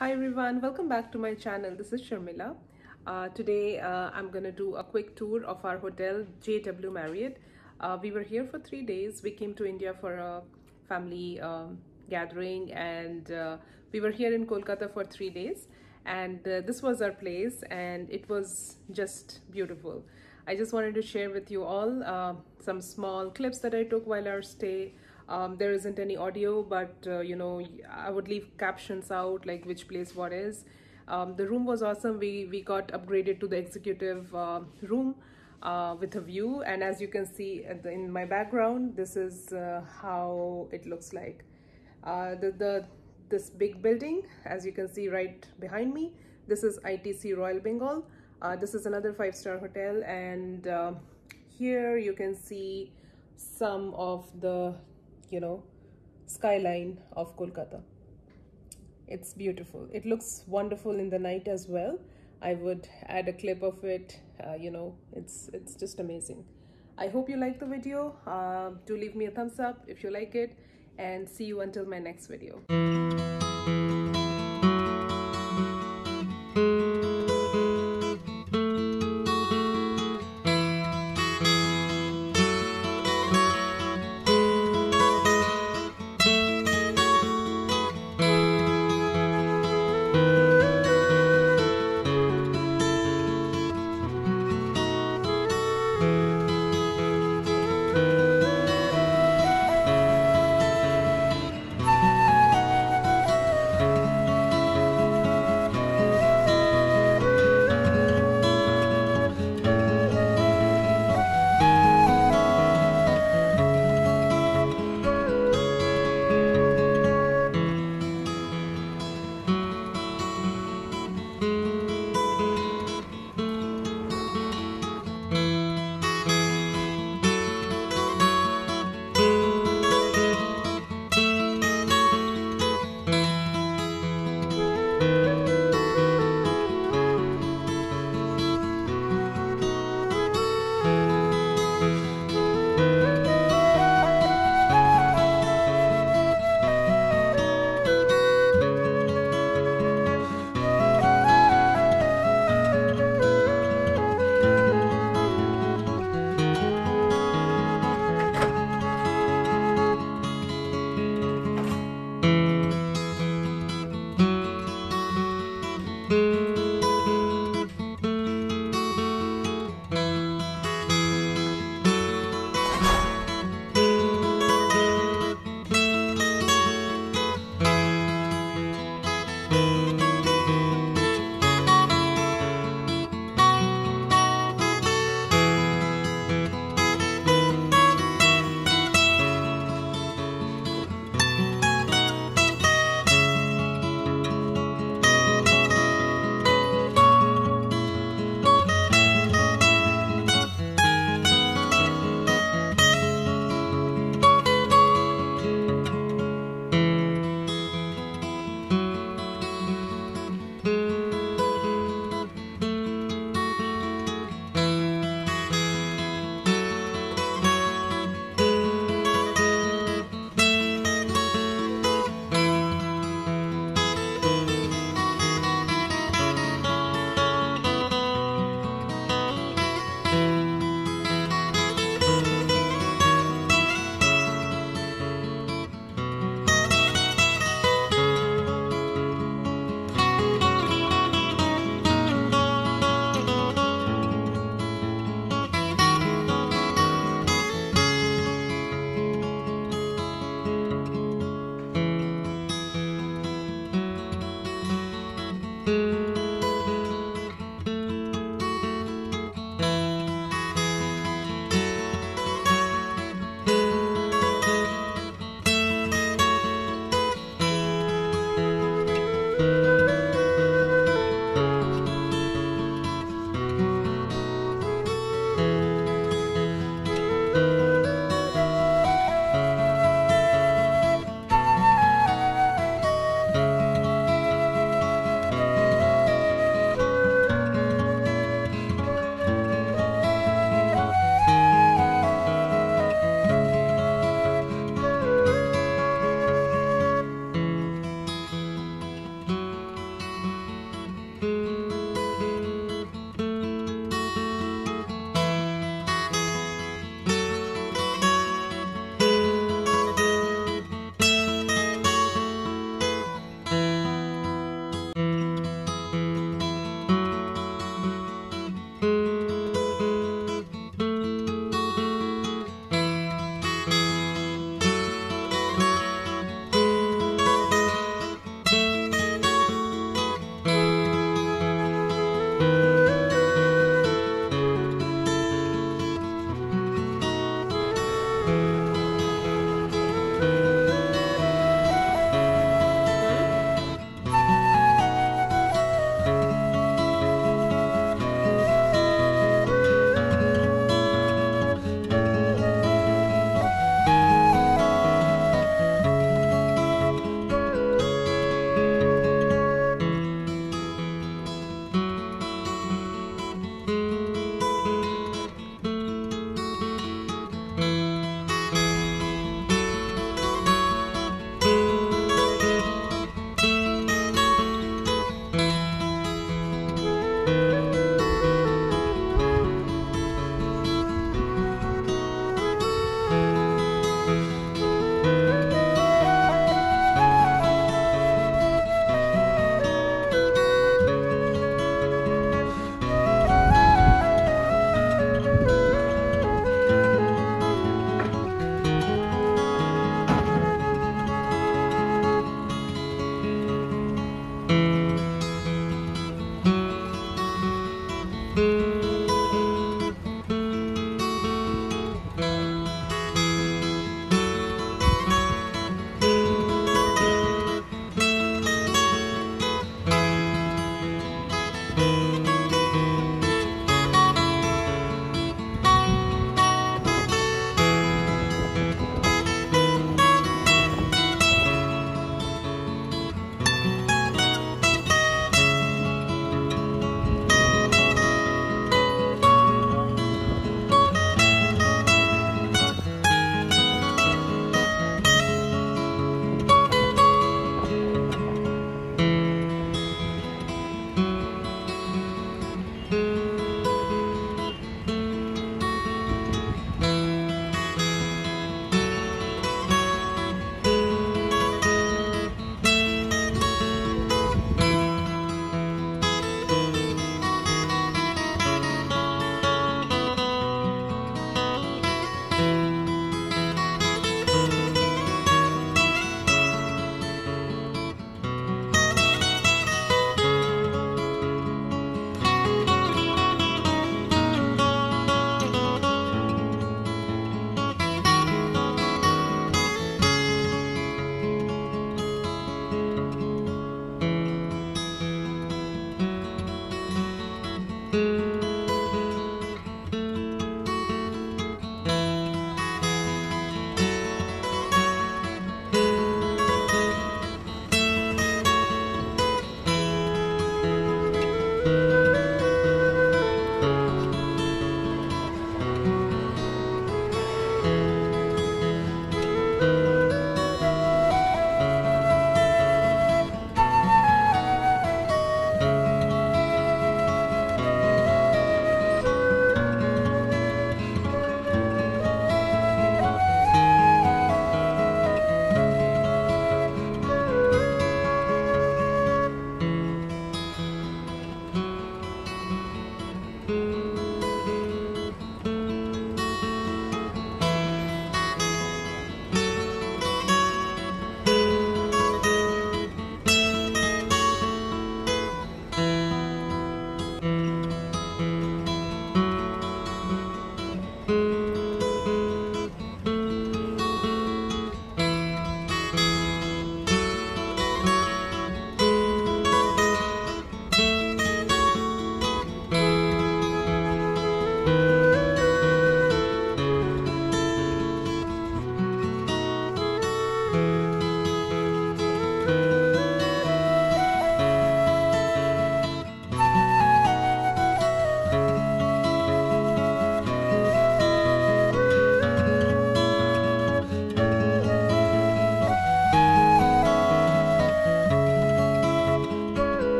Hi everyone, welcome back to my channel. This is Sharmila. Uh, today uh, I'm gonna do a quick tour of our hotel JW Marriott. Uh, we were here for three days. We came to India for a family um, gathering and uh, we were here in Kolkata for three days and uh, this was our place and it was just beautiful. I just wanted to share with you all uh, some small clips that I took while our stay um, there isn't any audio but uh, you know i would leave captions out like which place what is. Um, the room was awesome. We we got upgraded to the executive uh, room uh, with a view. And as you can see in my background this is uh, how it looks like. Uh, the, the this big building as you can see right behind me this is ITC Royal Bengal. Uh, this is another five-star hotel. And here you can see some of the you know skyline of Kolkata. It's beautiful. It looks wonderful in the night as well. I would add a clip of it uh, you know it's it's just amazing. I hope you like the video. Uh, do leave me a thumbs up if you like it and see you until my next video